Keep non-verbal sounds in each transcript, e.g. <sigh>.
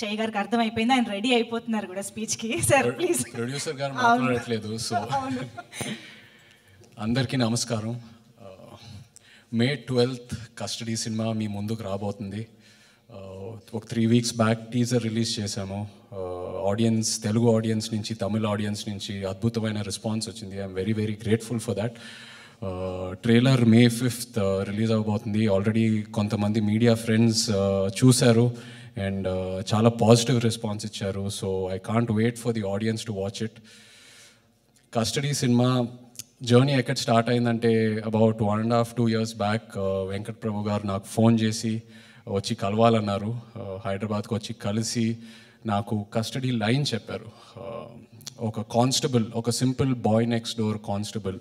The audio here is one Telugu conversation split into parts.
చేయ గారికి అర్థమైపోయింది. ఆయన రెడీ అయిపోతున్నారు కూడా స్పీచ్కి సార్ ప్లీజ్. ప్రొడ్యూసర్ గారు మాట్లాడట్లేదు సో. అందరికీ నమస్కారం. మే ట్వెల్త్ కస్టడీ సినిమా మీ ముందుకు రాబోతుంది. ఒక three weeks back teaser release చేశాము. ఆడియన్స్ తెలుగు ఆడియన్స్ నుంచి తమిళ ఆడియన్స్ నుంచి అద్భుతమైన రెస్పాన్స్ వచ్చింది. I'm very very grateful for that. Trailer May fifth release అవబోతుంది ఆల్రెడీ కొంతమంది మీడియా ఫ్రెండ్స్ చూశారు. అండ్ uh, చాలా పాజిటివ్ రెస్పాన్స్ ఇచ్చారు. So I can't wait for the audience to watch it custody cinema journey ఎక్కడ స్టార్ట్ అయిందంటే about one and half two years back Venkat Prabhu garu నాకు ఫోన్ చేసి వచ్చి కలవాలన్నారు. Uh, హైదరాబాద్కి వచ్చి కలిసి నాకు కస్టడీ లైన్ చెప్పారు. Uh, ఒక కానిస్టేబుల్ ఒక simple boy next door constable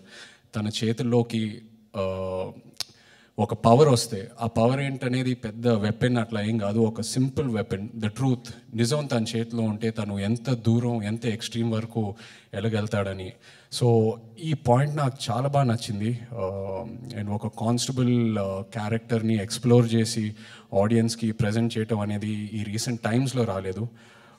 తన చేతుల్లోకి ఒక పవర్ వస్తే ఆ పవర్ ఏంటనేది పెద్ద వెపన్ అట్లా ఏం కాదు ఒక సింపుల్ వెపన్ ద ట్రూత్ నిజం తన చేతిలో ఉంటే తను ఎంత దూరం ఎంత ఎక్స్ట్రీమ్ వరకు ఎలగెళ్తాడని. సో ఈ పాయింట్ నాకు చాలా బాగా నచ్చింది. Uh, అండ్ ఒక కానిస్టబుల్ క్యారెక్టర్ని ఎక్స్ప్లోర్ చేసి ఆడియన్స్కి ప్రజెంట్ చేయటం అనేది ఈ రీసెంట్ టైమ్స్లో రాలేదు.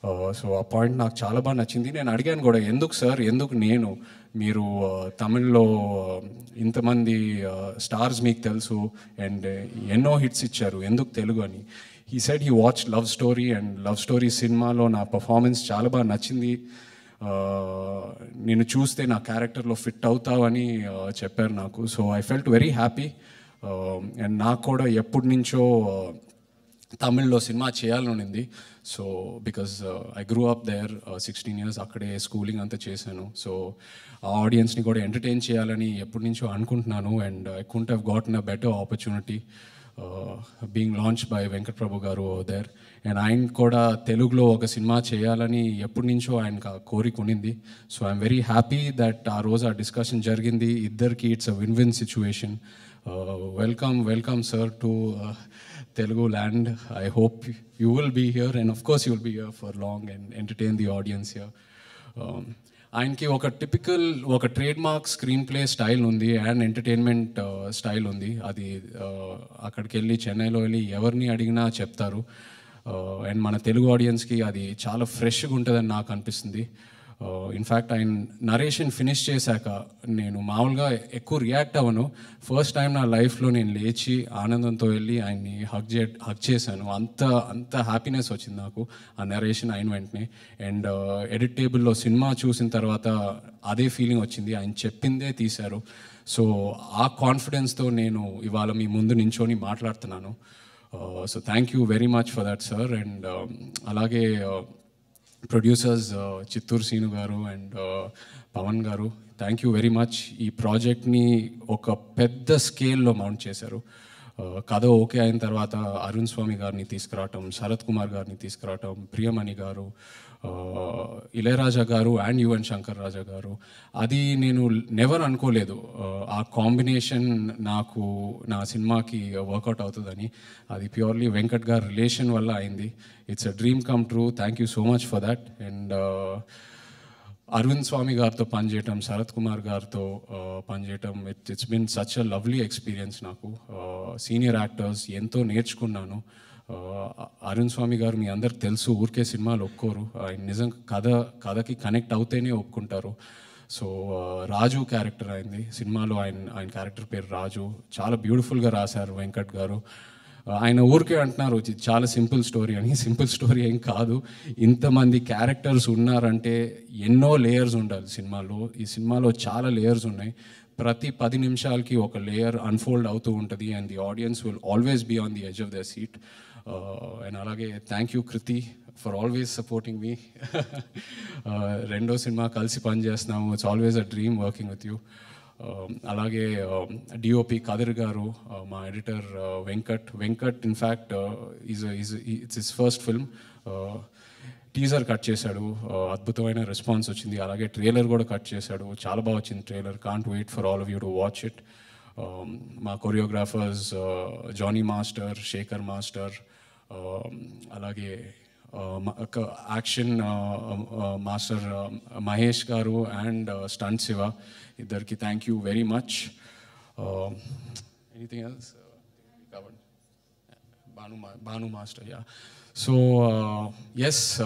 Uh, సో ఆ పాయింట్ నాకు చాలా బాగా నచ్చింది. నేను అడిగాను కూడా ఎందుకు సార్? ఎందుకు నేను? మీరు uh, తమిళ్ళో uh, ఇంతమంది స్టార్స్ మీకు తెలుసు అండ్ ఎన్నో హిట్స్ ఇచ్చారు. ఎందుకు తెలుగు అని? ఈ side he watch love story and love story సినిమాలో నా పర్ఫార్మెన్స్ చాలా బాగా నచ్చింది. నేను చూస్తే నా క్యారెక్టర్లో ఫిట్ అవుతావని చెప్పారు నాకు. So I felt very happy and నాకు కూడా ఎప్పటి నుంచో తమిళ్ళో సినిమా చేయాలని ఉంది so because I grew up there sixteen years అక్కడే స్కూలింగ్ అంతా చేశాను. సో ఆ ఆడియన్స్ని కూడా ఎంటర్టైన్ చేయాలని ఎప్పటి నుంచో అనుకుంటున్నాను. And I couldn't have got a better opportunity being launch by Venkat Prabhu garu there and ఆయన కూడా తెలుగులో ఒక సినిమా చేయాలని ఎప్పటి నుంచో ఆయనకు ఆ కోరిక ఉండింది so I'm very happy that ఆ రోజు ఆ డిస్కషన్ జరిగింది. ఇద్దరికి it's a win win situation welcome welcome sir to Telugu land. I hope you will be here, and of course, you will be here for long and entertain the audience here. ఆయనకి ఒక టిపికల్ ఒక trade mark screen play style ఉంది అండ్ ఎంటర్టైన్మెంట్ స్టైల్ ఉంది. అది uh, అక్కడికి వెళ్ళి చెన్నైలో వెళ్ళి ఎవరిని అడిగినా చెప్తారు. Uh, అండ్ మన తెలుగు ఆడియన్స్కి అది చాలా ఫ్రెష్గా ఉంటుందని నాకు అనిపిస్తుంది. Uh, ఇన్ఫ్యాక్ట్ ఆయన నరేషన్ ఫినిష్ చేశాక నేను మామూలుగా ఎక్కువ రియాక్ట్ అవ్వను. ఫస్ట్ టైం నా లైఫ్లో నేను లేచి ఆనందంతో వెళ్ళి ఆయన్ని హక్ చే హక్ చేశాను. అంత అంత హ్యాపీనెస్ వచ్చింది నాకు ఆ నరేషన్ అయిన వెంటనే. అండ్ ఎడిట్ టేబుల్లో సినిమా చూసిన తర్వాత అదే ఫీలింగ్ వచ్చింది. ఆయన చెప్పిందే తీశారు. సో ఆ కాన్ఫిడెన్స్తో నేను ఇవాళ మీ ముందు నించొని మాట్లాడుతున్నాను. So thank you very much for that sir and అలాగే uh, producers Chittoor Seenu garu and Pavan garu thank you very much ఈ ప్రాజెక్ట్ని ఒక పెద్ద స్కేల్లో మౌంట్ చేశారు. కథ ఓకే అయిన తర్వాత అరుణ్ స్వామి గారిని తీసుకురావటం శరత్ కుమార్ గారిని తీసుకురావటం ప్రియమణి గారు ఇళయరాజా గారు అండ్ యువన్ శంకర్ రాజా గారు. అది నేను నెవర్ అనుకోలేదు. ఆ కాంబినేషన్ నాకు నా సినిమాకి వర్కౌట్ అవుతుందని. అది ప్యూర్లీ వెంకట్ గారి రిలేషన్ వల్ల అయింది. It's a dream come true thank you so much for that and Arvind Swamy గారితో పనిచేయటం శరత్ కుమార్ గారితో పనిచేయటం it it's been such a lovely experience నాకు. సీనియర్ యాక్టర్స్ ఎంతో నేర్చుకున్నాను. అరుణ్ స్వామి గారు మీ అందరికి తెలుసు ఊరికే సినిమాలు ఒప్పుకోరు. ఆయన నిజం కథ కథకి కనెక్ట్ అవుతేనే ఒప్పుకుంటారు. సో రాజు క్యారెక్టర్ అయింది. సినిమాలో ఆయన ఆయన క్యారెక్టర్ పేరు రాజు. చాలా బ్యూటిఫుల్గా రాశారు వెంకట్ గారు. ఆయన ఊరికే అంటున్నారు చాలా సింపుల్ స్టోరీ అని. సింపుల్ స్టోరీ ఏం కాదు. ఇంతమంది క్యారెక్టర్స్ ఉన్నారంటే ఎన్నో లేయర్స్ ఉండాలి సినిమాలో. ఈ సినిమాలో చాలా లేయర్స్ ఉన్నాయి. ప్రతి పది నిమిషాలకి ఒక లేయర్ అన్ఫోల్డ్ అవుతూ ఉంటుంది and the audience will always be on the edge of the seat. And అలాగే thank you Krithi for always supporting me. <laughs> రెండో సినిమా కలిసి పనిచేస్తున్నాము. It's always a dream working with you Um, అలాగే um, DOP Kathir garu uh, మా editor uh, Venkat. Venkat in fact is is it's is first film teaser cut చేశాడు. Uh, అద్భుతమైన రెస్పాన్స్ వచ్చింది. అలాగే ట్రైలర్ కూడా కట్ చేశాడు. చాలా బాగా వచ్చింది trailer can't wait for all of you to watch it మా choreographers Jani master Sekhar master అలాగే action master Mahesh garu and stunt Siva ఇద్దరికి thank you very much anything else Bhanu Bhanu master yeah so yes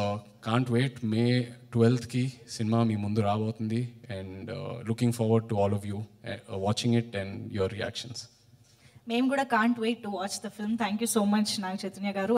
can't wait May ట్వెల్త్కి cinema మీ ముందు రాబోతుంది. And looking forward to all of you watching it and your reactions మేము కూడా can't wait to watch the film thank you so much Naga Chaitanya garu